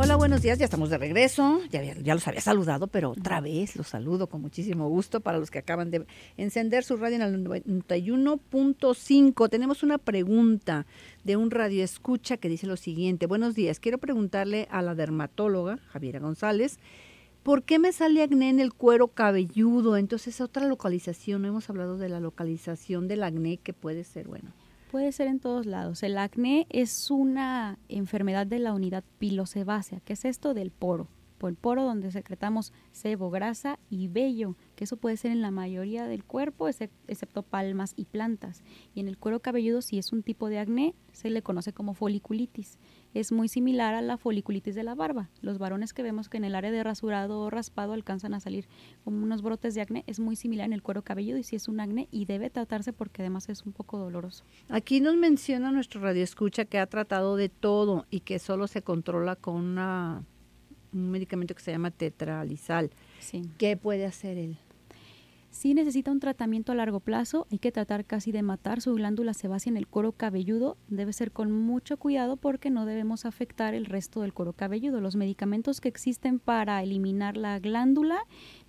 Hola, buenos días, ya estamos de regreso. Ya, los había saludado, pero otra vez los saludo con muchísimo gusto para los que acaban de encender su radio en el 91.5. Tenemos una pregunta de un radio escucha que dice lo siguiente. Buenos días, quiero preguntarle a la dermatóloga Javiera González. ¿Por qué me sale acné en el cuero cabelludo? Entonces, otra localización. No hemos hablado de la localización del acné que puede ser, bueno, Puede ser en todos lados. El acné es una enfermedad de la unidad pilosebácea, que es esto del poro. Por el poro donde secretamos sebo, grasa y vello, que eso puede ser en la mayoría del cuerpo, excepto palmas y plantas. Y en el cuero cabelludo, si es un tipo de acné, se le conoce como foliculitis es muy similar a la foliculitis de la barba. Los varones que vemos que en el área de rasurado o raspado alcanzan a salir como unos brotes de acné, es muy similar en el cuero cabelludo y si es un acné y debe tratarse porque además es un poco doloroso. Aquí nos menciona nuestro radio escucha que ha tratado de todo y que solo se controla con una, un medicamento que se llama tetralizal. Sí. ¿Qué puede hacer él? Si necesita un tratamiento a largo plazo, hay que tratar casi de matar su glándula sebácea en el cuero cabelludo. Debe ser con mucho cuidado porque no debemos afectar el resto del cuero cabelludo. Los medicamentos que existen para eliminar la glándula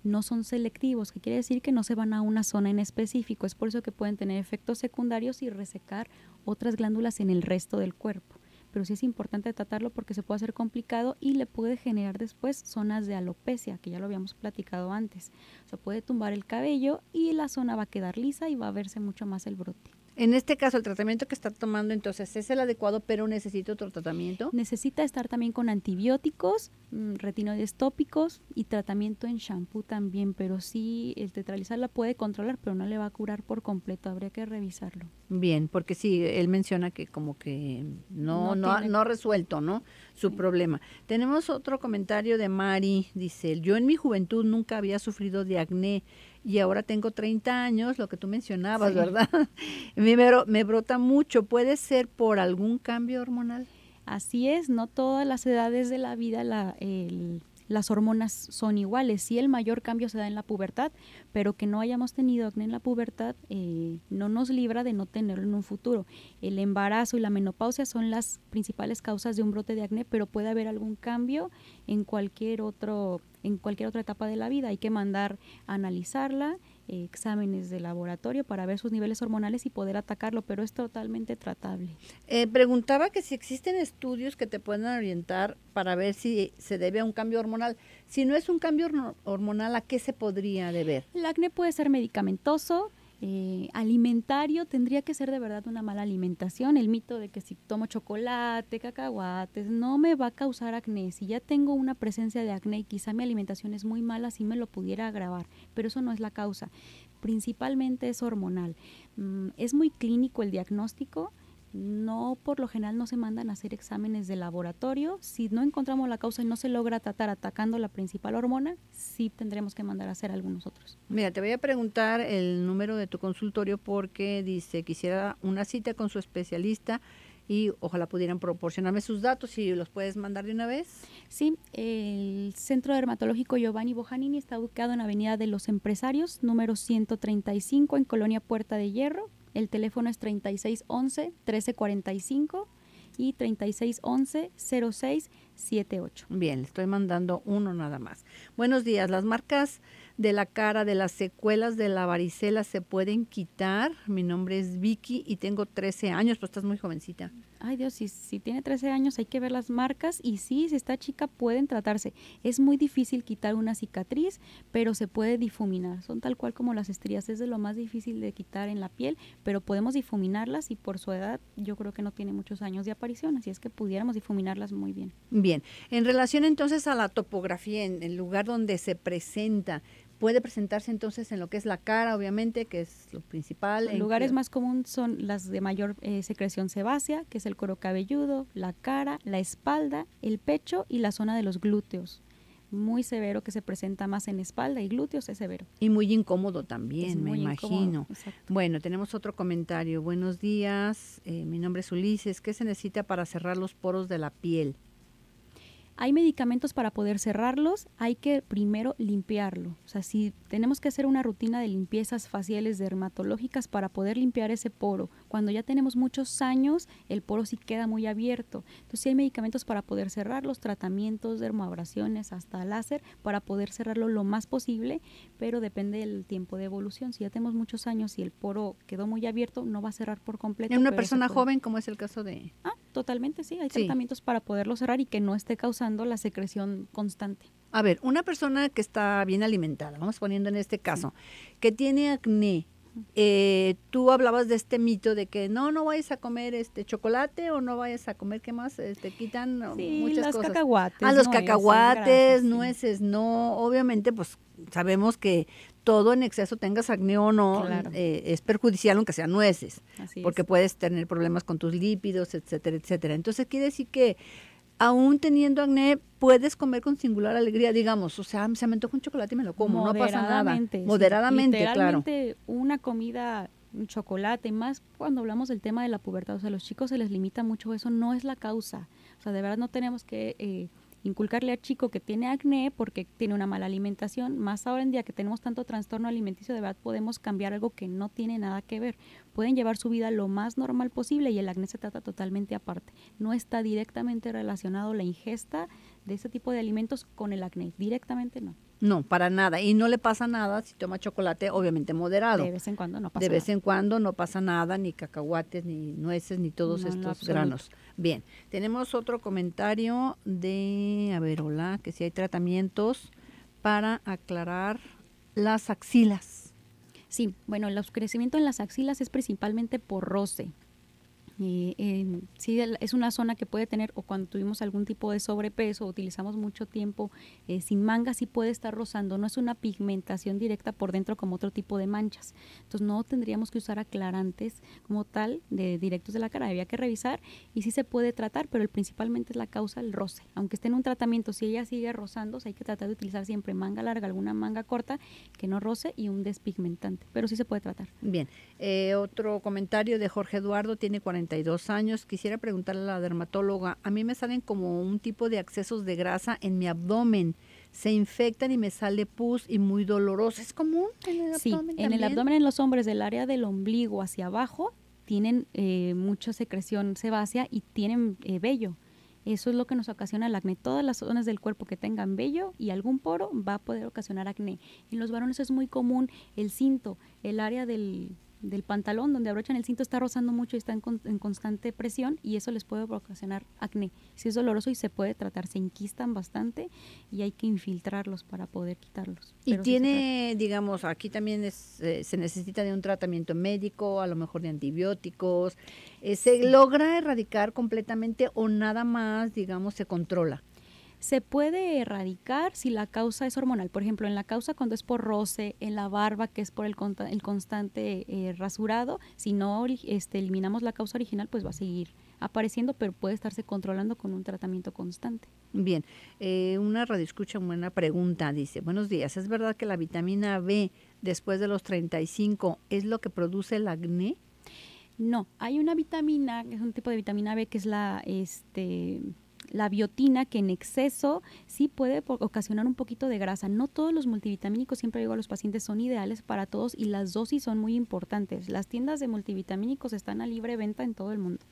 no son selectivos, que quiere decir que no se van a una zona en específico. Es por eso que pueden tener efectos secundarios y resecar otras glándulas en el resto del cuerpo pero sí es importante tratarlo porque se puede hacer complicado y le puede generar después zonas de alopecia, que ya lo habíamos platicado antes. O sea, puede tumbar el cabello y la zona va a quedar lisa y va a verse mucho más el brote. En este caso, el tratamiento que está tomando entonces es el adecuado, pero necesita otro tratamiento. Necesita estar también con antibióticos, mm, retinoides tópicos y tratamiento en shampoo también, pero sí el tetralizar la puede controlar, pero no le va a curar por completo, habría que revisarlo. Bien, porque sí, él menciona que como que no, no, no, ha resuelto, ¿no? Su problema. Tenemos otro comentario de Mari, dice, yo en mi juventud nunca había sufrido de acné y ahora tengo 30 años, lo que tú mencionabas, ¿verdad? me, me brota mucho. ¿Puede ser por algún cambio hormonal? Así es, no todas las edades de la vida la, el, las hormonas son iguales. Sí, el mayor cambio se da en la pubertad, pero que no hayamos tenido acné en la pubertad eh, no nos libra de no tenerlo en un futuro. El embarazo y la menopausia son las principales causas de un brote de acné, pero puede haber algún cambio en cualquier otro en cualquier otra etapa de la vida. Hay que mandar a analizarla exámenes de laboratorio para ver sus niveles hormonales y poder atacarlo, pero es totalmente tratable. Eh, preguntaba que si existen estudios que te puedan orientar para ver si se debe a un cambio hormonal. Si no es un cambio hormonal, ¿a qué se podría deber? El acné puede ser medicamentoso, eh, alimentario tendría que ser de verdad una mala alimentación. El mito de que si tomo chocolate, cacahuates, no me va a causar acné. Si ya tengo una presencia de acné y quizá mi alimentación es muy mala, sí me lo pudiera agravar, pero eso no es la causa. Principalmente es hormonal. Mm, es muy clínico el diagnóstico no por lo general no se mandan a hacer exámenes de laboratorio. Si no encontramos la causa y no se logra tratar atacando la principal hormona, sí tendremos que mandar a hacer algunos otros. Mira, te voy a preguntar el número de tu consultorio porque dice quisiera una cita con su especialista y ojalá pudieran proporcionarme sus datos y los puedes mandar de una vez. Sí, el Centro Dermatológico Giovanni Bojanini está ubicado en Avenida de los Empresarios, número 135 en Colonia Puerta de Hierro, el teléfono es 3611-1345 y 3611-0678. Bien, le estoy mandando uno nada más. Buenos días. Las marcas de la cara de las secuelas de la varicela se pueden quitar. Mi nombre es Vicky y tengo 13 años, pues estás muy jovencita ay Dios, si, si tiene 13 años hay que ver las marcas y sí, si está chica pueden tratarse. Es muy difícil quitar una cicatriz, pero se puede difuminar. Son tal cual como las estrías, es de lo más difícil de quitar en la piel, pero podemos difuminarlas y por su edad yo creo que no tiene muchos años de aparición, así es que pudiéramos difuminarlas muy bien. Bien, en relación entonces a la topografía, en el lugar donde se presenta, puede presentarse entonces en lo que es la cara, obviamente, que es lo principal. Los lugares más comunes son las de mayor eh, secreción sebácea, que es el coro cabelludo, la cara, la espalda, el pecho y la zona de los glúteos. Muy severo que se presenta más en espalda y glúteos es severo. Y muy incómodo también, me imagino. Bueno, tenemos otro comentario. Buenos días, eh, mi nombre es Ulises. ¿Qué se necesita para cerrar los poros de la piel? Hay medicamentos para poder cerrarlos, hay que primero limpiarlo. O sea, si tenemos que hacer una rutina de limpiezas faciales dermatológicas para poder limpiar ese poro, cuando ya tenemos muchos años, el poro sí queda muy abierto. Entonces, sí hay medicamentos para poder cerrarlos, tratamientos, dermoabrasiones, hasta láser, para poder cerrarlo lo más posible, pero depende del tiempo de evolución. Si ya tenemos muchos años y el poro quedó muy abierto, no va a cerrar por completo. En una persona joven, como es el caso de... Ah, totalmente, sí. Hay tratamientos para poderlo cerrar y que no esté causando la secreción constante. A ver, una persona que está bien alimentada, vamos poniendo en este caso, que tiene acné, eh, tú hablabas de este mito de que no, no vayas a comer este chocolate o no vayas a comer, ¿qué más? Te este, quitan sí, muchas cosas. cacahuates. Ah, los cacahuates, nueces, no. Obviamente, pues sabemos que todo en exceso, tengas acné o no, eh, es perjudicial aunque sean nueces, porque puedes tener problemas con tus lípidos, etcétera, etcétera. Entonces quiere decir que aún teniendo acné, puedes comer con singular alegría, digamos, o sea, se me antoja un chocolate y me lo como, no pasa nada. Moderadamente, claro. una comida, un chocolate, más cuando hablamos del tema de la pubertad, o sea, a los chicos se les limita mucho eso, no es la causa. O sea, de verdad no tenemos que eh, inculcarle al chico que tiene acné porque tiene una mala alimentación, más ahora en día que tenemos tanto trastorno alimenticio, de verdad podemos cambiar algo que no tiene nada que ver. Pueden llevar su vida lo más normal posible y el acné se trata totalmente aparte. No está directamente relacionado la ingesta de ese tipo de alimentos con el acné, directamente no. No, para nada. Y no le pasa nada si toma chocolate, obviamente moderado. De vez en cuando no pasa nada. De vez en cuando no pasa nada, ni cacahuates, ni nueces, ni todos estos granos. Bien, tenemos otro comentario de, a ver, hola, que si hay tratamientos para aclarar las axilas. Sí, bueno, el oscurecimiento en las axilas es principalmente por roce. Eh, sí, es una zona que puede tener, o cuando tuvimos algún tipo de sobrepeso, utilizamos mucho tiempo eh, sin manga, sí puede estar rozando. No es una pigmentación directa por dentro como otro tipo de manchas. Entonces no tendríamos que usar aclarantes como tal de directos de la cara. Había que revisar y sí se puede tratar, pero el, principalmente es la causa el roce. Aunque esté en un tratamiento, si ella sigue rozando, hay que tratar de utilizar siempre manga larga, alguna manga corta que no roce y un despigmentante. Pero sí se puede tratar. Bien. Eh, otro comentario de Jorge Eduardo, tiene 40 años. Quisiera preguntarle a la dermatóloga, a mí me salen como un tipo de accesos de grasa en mi abdomen. Se infectan y me sale pus y muy doloroso. ¿Es común en el sí, en el abdomen en los hombres del área del ombligo hacia abajo tienen eh, mucha secreción sebácea y tienen eh, vello. Eso es lo que nos ocasiona el acné. Todas las zonas del cuerpo que tengan vello y algún poro va a poder ocasionar acné. En los varones es muy común el cinto, el área del, del pantalón donde abrochan el cinto está rozando mucho y está en, constante presión y eso les puede ocasionar acné. Si es doloroso y se puede tratar, se inquistan bastante y hay que infiltrarlos para poder quitarlos. Y tiene, digamos, aquí también es, eh, se necesita de un tratamiento médico, a lo mejor de antibióticos. Eh, ¿Se logra erradicar completamente o nada más, digamos, se controla? Se puede erradicar si la causa es hormonal. Por ejemplo, en la causa cuando es por roce, en la barba que es por el, el constante eh, rasurado, si no este, eliminamos la causa original, pues va a seguir apareciendo, pero puede estarse controlando con un tratamiento constante. Bien, eh, una radioescucha, buena pregunta, dice, buenos días, ¿es verdad que la vitamina B después de los 35 es lo que produce el acné? No, hay una vitamina, es un tipo de vitamina B que es la, este, la biotina que en exceso sí puede ocasionar un poquito de grasa. No todos los multivitamínicos, siempre digo a los pacientes, son ideales para todos y las dosis son muy importantes. Las tiendas de multivitamínicos están a libre venta en todo el mundo,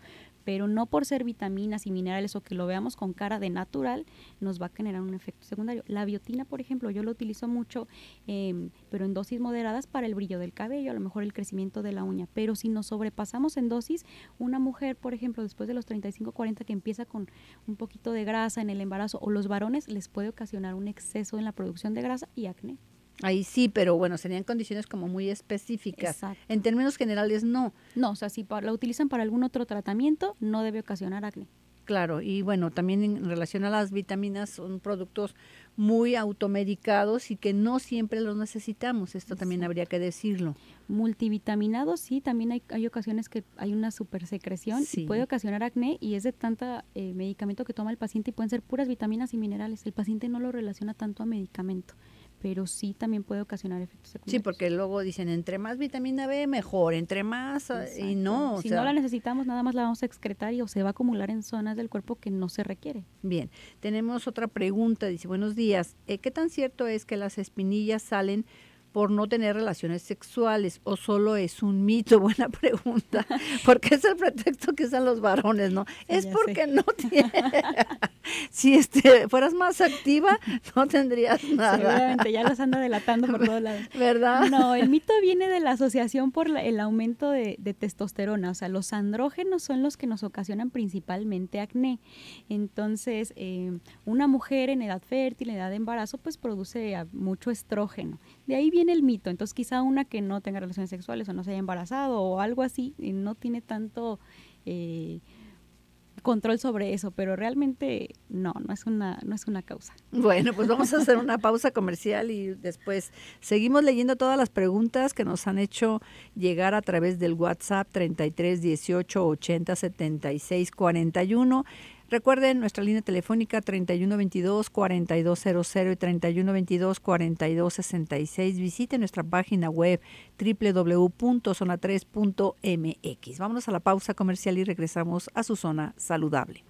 pero no por ser vitaminas y minerales o que lo veamos con cara de natural, nos va a generar un efecto secundario. La biotina, por ejemplo, yo lo utilizo mucho, em, pero en dosis moderadas para el brillo del cabello, a lo mejor el crecimiento de la uña, pero si nos sobrepasamos en dosis, una mujer, por ejemplo, después de los 35, 40 que empieza con un poquito de grasa en el embarazo o los varones, les puede ocasionar un exceso en la producción de grasa y acné. Ahí sí, pero bueno, serían condiciones como muy específicas. En términos generales, no. No, o sea, si la utilizan para algún otro tratamiento, no debe ocasionar acné. Claro, y bueno, también en relación a las vitaminas, son productos muy automedicados y que no siempre los necesitamos. Esto también habría que decirlo. Multivitaminados, sí, también hay, hay ocasiones que hay una supersecreción y puede ocasionar acné y es de tanta eh, medicamento que toma el paciente y pueden ser puras vitaminas y minerales. El paciente no lo relaciona tanto a medicamento pero sí también puede ocasionar efectos secundarios. Sí, porque luego dicen, entre más vitamina B, mejor, entre más, ah, y no. Si no la necesitamos, nada más la vamos a excretar y o se va a acumular en zonas del cuerpo que no se requiere. Bien, tenemos otra pregunta, dice, buenos días, eh, ¿qué tan cierto es que las espinillas salen por no tener relaciones sexuales o solo es un mito? Buena pregunta, porque es el pretexto que usan los varones, ¿no? es porque no tiene... si este fueras más activa, no tendrías nada. Seguramente, ya los anda delatando por todos lados. ¿Verdad? No, el mito viene de la asociación por el aumento de, testosterona, o sea, los andrógenos son los que nos ocasionan principalmente acné. Entonces, eh, una mujer en edad fértil, en edad de embarazo, pues produce mucho estrógeno. De ahí viene el mito. Entonces, quizá una que no tenga relaciones sexuales o no se haya embarazado o algo así, no tiene tanto eh, control sobre eso, pero realmente no, no es una, no es una causa. Bueno, pues vamos a hacer una pausa comercial y después seguimos leyendo todas las preguntas que nos han hecho llegar a través del WhatsApp 33 18 80 76 41. Recuerden nuestra línea telefónica 3122-4200 y 3122-4266. Visite nuestra página web www.zona3.mx. Vámonos a la pausa comercial y regresamos a su zona saludable.